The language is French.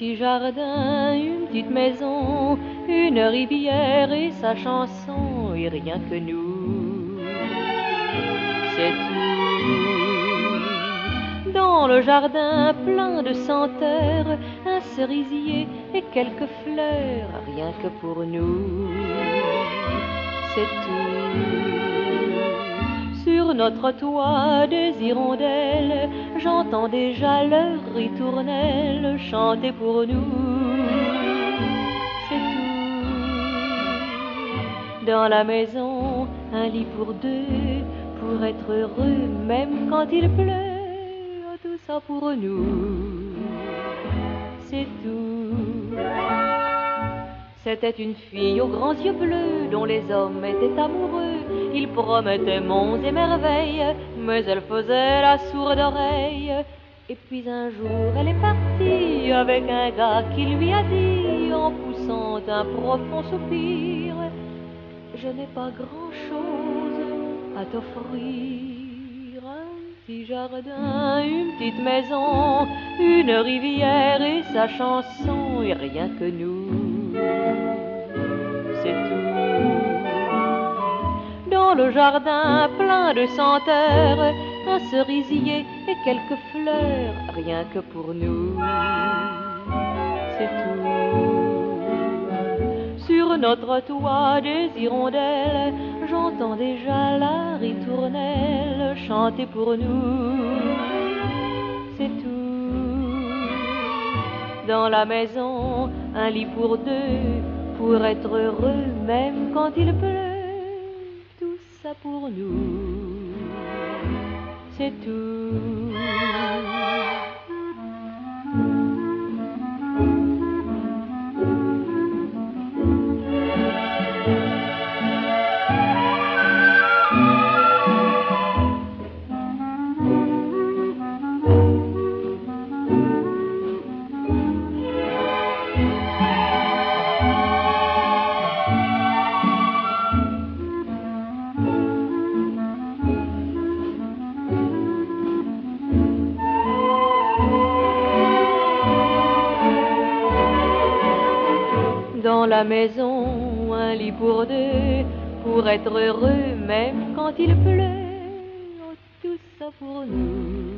une petite maison, une rivière et sa chanson, et rien que nous. C'est tout. Dans le jardin plein de senteurs, un cerisier et quelques fleurs, rien que pour nous. C'est tout. Sur notre toit des hirondelles, j'entends déjà leur ritournelle chanter pour nous. C'est tout. Dans la maison, un lit pour deux, pour être heureux, même quand il pleut, tout ça pour nous. C'est tout. C'était une fille aux grands yeux bleus dont les hommes étaient amoureux. Ils promettaient monts et merveilles, mais elle faisait la sourde oreille. Et puis un jour elle est partie avec un gars qui lui a dit en poussant un profond soupir Je n'ai pas grand chose à t'offrir. Un petit jardin, une petite maison, une rivière et sa chanson, et rien que nous. Dans le jardin plein de senteurs, un cerisier et quelques fleurs, rien que pour nous. C'est tout. Sur notre toit des hirondelles, j'entends déjà la ritournelle chanter pour nous. C'est tout. Dans la maison, un lit pour deux, pour être heureux même quand il pleut. Pour nous. C'est tout. La maison, un lit pour deux, pour être heureux même quand il pleut. Oh, tout ça pour nous.